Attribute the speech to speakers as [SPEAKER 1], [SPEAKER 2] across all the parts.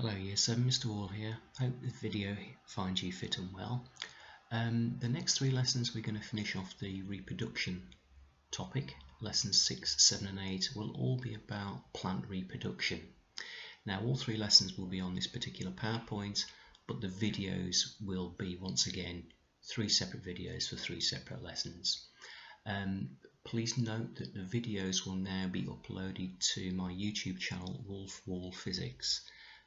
[SPEAKER 1] Hello, Year 7, Mr. Wall here. Hope the video finds you fit and well. Um, the next three lessons we're going to finish off the reproduction topic. Lessons 6, 7 and 8 will all be about plant reproduction. Now all three lessons will be on this particular PowerPoint, but the videos will be once again three separate videos for three separate lessons. Um, please note that the videos will now be uploaded to my YouTube channel Wolf Wall Physics.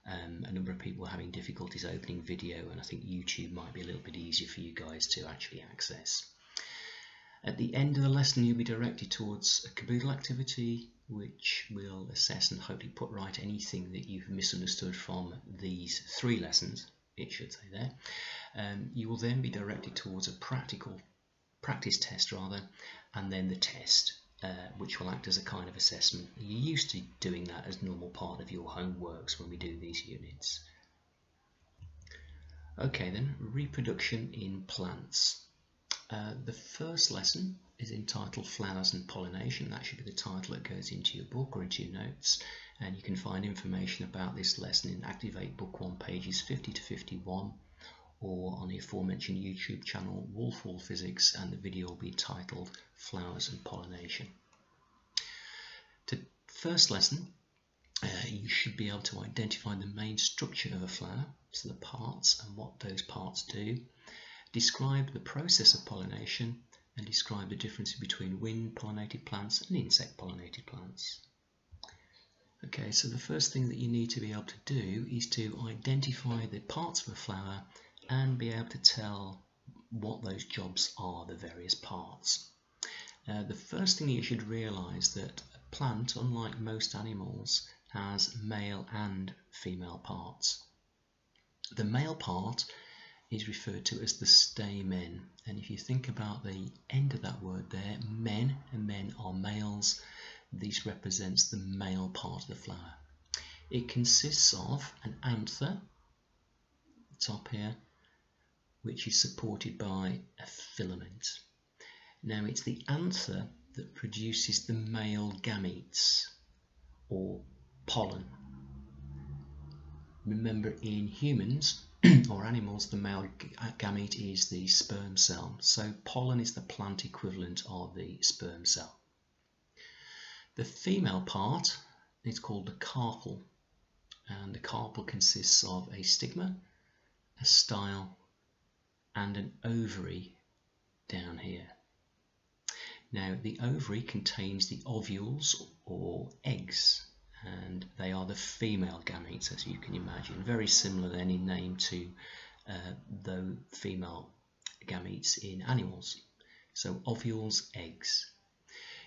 [SPEAKER 1] Um, a number of people having difficulties opening video and I think YouTube might be a little bit easier for you guys to actually access. At the end of the lesson you'll be directed towards a caboodle activity which will assess and hopefully put right anything that you've misunderstood from these three lessons, it should say there. Um, you will then be directed towards a practical practice test rather and then the test uh, which will act as a kind of assessment. You're used to doing that as normal part of your homeworks when we do these units. Okay then, reproduction in plants. Uh, the first lesson is entitled Flowers and Pollination. That should be the title that goes into your book or into your notes. And you can find information about this lesson in Activate Book 1 pages 50 to 51 or on the aforementioned YouTube channel Wolf Wall Physics and the video will be titled Flowers and Pollination. The first lesson uh, you should be able to identify the main structure of a flower, so the parts and what those parts do, describe the process of pollination and describe the difference between wind pollinated plants and insect pollinated plants. Okay, so the first thing that you need to be able to do is to identify the parts of a flower and be able to tell what those jobs are, the various parts. Uh, the first thing you should realize that a plant, unlike most animals, has male and female parts. The male part is referred to as the stamen and if you think about the end of that word there, men and men are males, this represents the male part of the flower. It consists of an anther, top here, which is supported by a filament. Now it's the anther that produces the male gametes or pollen. Remember in humans or animals the male uh, gamete is the sperm cell so pollen is the plant equivalent of the sperm cell. The female part is called the carpel and the carpel consists of a stigma, a style and an ovary down here. Now the ovary contains the ovules or eggs and they are the female gametes as you can imagine. Very similar then in name to uh, the female gametes in animals. So ovules, eggs.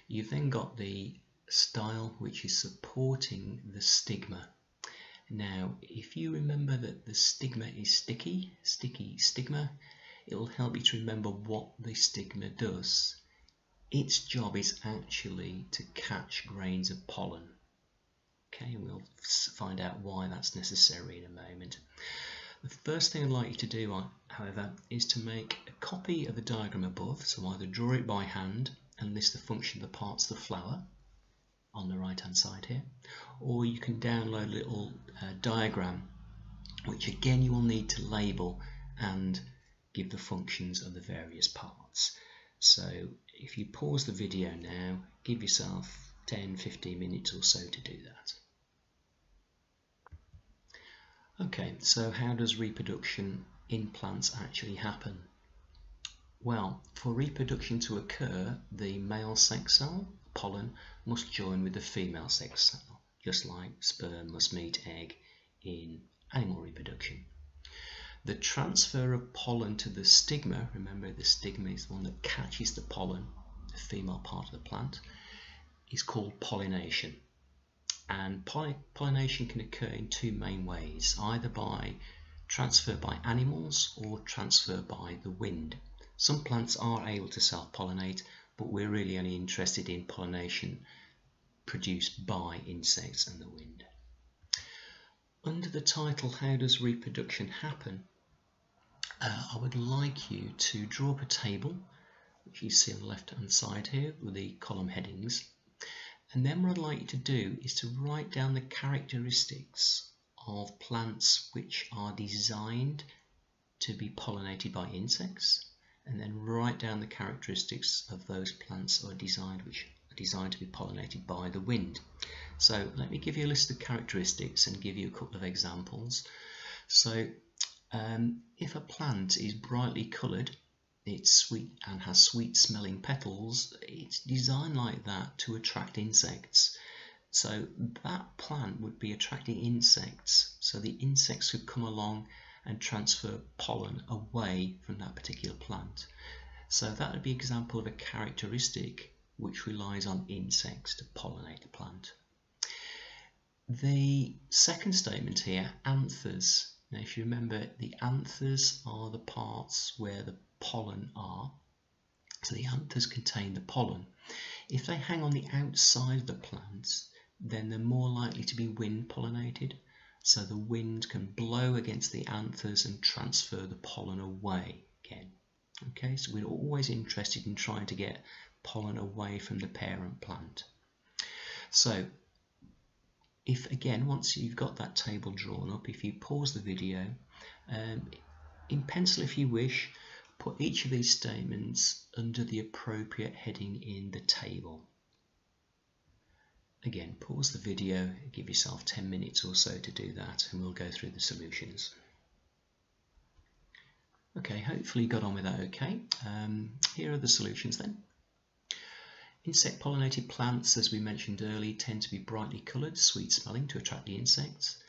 [SPEAKER 1] You've then got the style which is supporting the stigma. Now if you remember that the stigma is sticky, sticky stigma, it will help you to remember what the stigma does. Its job is actually to catch grains of pollen. Okay, and we'll find out why that's necessary in a moment. The first thing I'd like you to do, however, is to make a copy of the diagram above, so either draw it by hand and list the function of the parts of the flower on the right hand side here, or you can download a little uh, diagram which again you will need to label and give the functions of the various parts. So if you pause the video now, give yourself 10-15 minutes or so to do that. Okay, so how does reproduction in plants actually happen? Well, for reproduction to occur, the male sex cell, pollen, must join with the female sex cell, just like sperm must meet egg in animal reproduction. The transfer of pollen to the stigma, remember the stigma is the one that catches the pollen, the female part of the plant, is called pollination. And pollination can occur in two main ways, either by transfer by animals or transfer by the wind. Some plants are able to self-pollinate, but we're really only interested in pollination produced by insects and the wind. Under the title, How Does Reproduction Happen? Uh, I would like you to draw up a table which you see on the left hand side here with the column headings and then what I'd like you to do is to write down the characteristics of plants which are designed to be pollinated by insects and then write down the characteristics of those plants are designed which are designed to be pollinated by the wind. So let me give you a list of characteristics and give you a couple of examples. So um, if a plant is brightly coloured, it's sweet and has sweet smelling petals, it's designed like that to attract insects. So that plant would be attracting insects. So the insects could come along and transfer pollen away from that particular plant. So that would be an example of a characteristic which relies on insects to pollinate a plant. The second statement here, anthers. Now if you remember, the anthers are the parts where the pollen are. So the anthers contain the pollen. If they hang on the outside of the plant, then they're more likely to be wind pollinated. So the wind can blow against the anthers and transfer the pollen away again. Okay, so we're always interested in trying to get pollen away from the parent plant. So if again, once you've got that table drawn up, if you pause the video, um, in pencil if you wish, put each of these statements under the appropriate heading in the table. Again, pause the video, give yourself 10 minutes or so to do that and we'll go through the solutions. Okay, hopefully you got on with that okay. Um, here are the solutions then. Insect pollinated plants, as we mentioned earlier, tend to be brightly coloured, sweet smelling to attract the insects.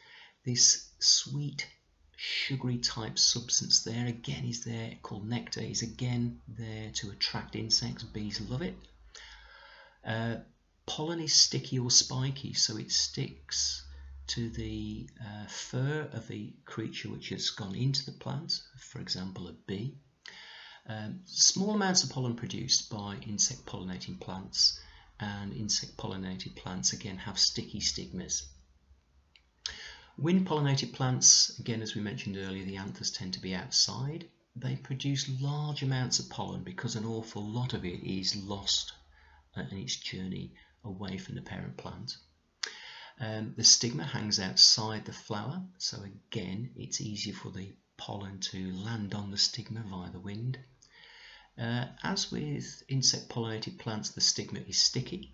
[SPEAKER 1] This sweet, sugary type substance there again is there called nectar is again there to attract insects. Bees love it. Uh, Pollen is sticky or spiky, so it sticks to the uh, fur of the creature which has gone into the plant, for example, a bee. Um, small amounts of pollen produced by insect pollinating plants, and insect pollinated plants again have sticky stigmas. Wind pollinated plants, again, as we mentioned earlier, the anthers tend to be outside. They produce large amounts of pollen because an awful lot of it is lost in its journey away from the parent plant. Um, the stigma hangs outside the flower, so again it's easier for the pollen to land on the stigma via the wind. Uh, as with insect pollinated plants, the stigma is sticky.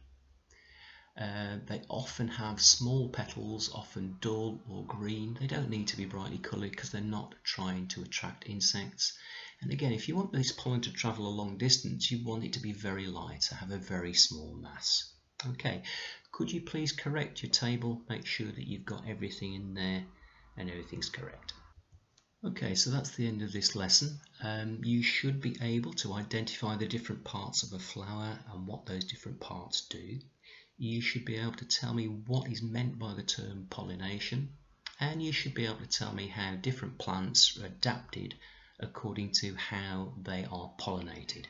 [SPEAKER 1] Uh, they often have small petals, often dull or green. They don't need to be brightly coloured because they're not trying to attract insects. And again, if you want this pollen to travel a long distance, you want it to be very light, to have a very small mass. Okay, could you please correct your table? Make sure that you've got everything in there and everything's correct. Okay, so that's the end of this lesson. Um, you should be able to identify the different parts of a flower and what those different parts do. You should be able to tell me what is meant by the term pollination and you should be able to tell me how different plants are adapted according to how they are pollinated.